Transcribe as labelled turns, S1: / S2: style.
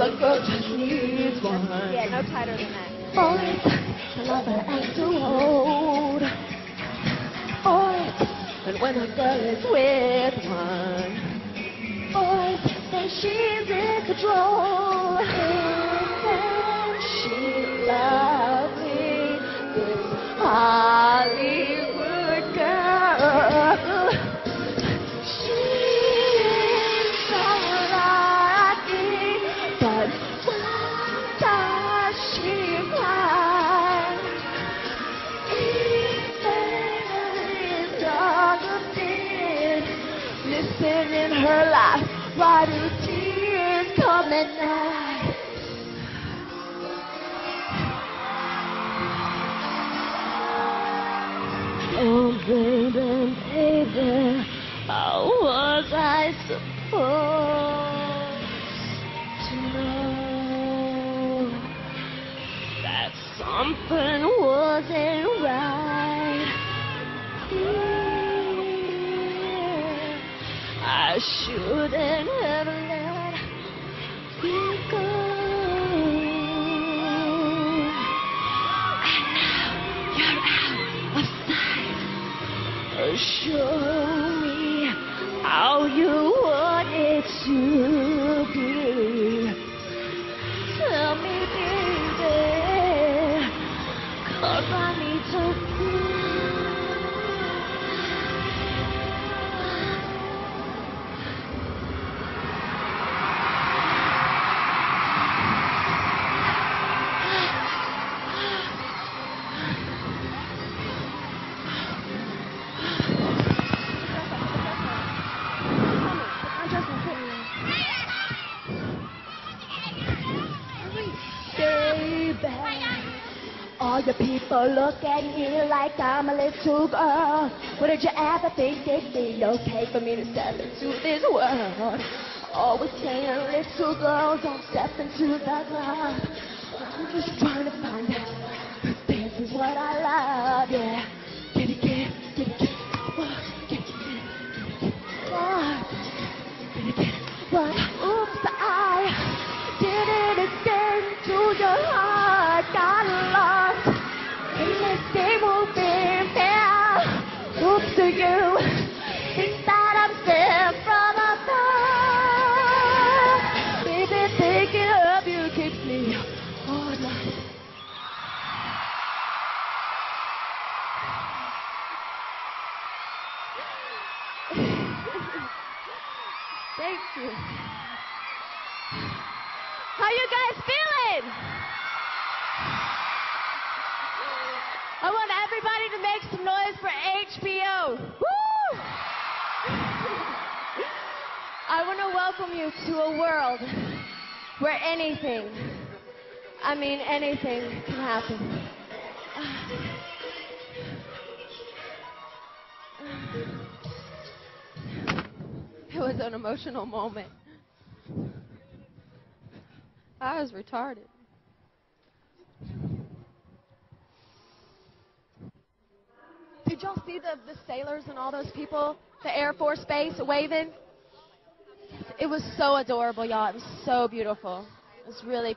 S1: a girl just needs one.
S2: Yeah, no tighter than that.
S1: Always to love her and to hold. Always, and when a girl is with one, always, then she's in control. Listen in her life, why do tears come at night? Oh, baby, baby, how was I supposed to know that something wasn't right? I shouldn't have let you go. And now you're out of sight. Show me how you want it to be. Tell me, baby, 'cause I need to Baby, all the people look at me like I'm a little girl. But did you ever think it'd be okay for me to step into this world? Always saying little girls don't step into the club. I'm just trying to find out if this is what I love, yeah. Get it, get it, get it, get it. What? Get it, get it, get it, get it. What? Get it, get it. What? Thank you. How you guys feeling? I want to welcome you to a world where anything, I mean anything, can happen. It was an emotional moment. I was retarded. Did y'all see the, the sailors and all those people, the Air Force Base waving? It was so adorable, y'all. It was so beautiful. It was really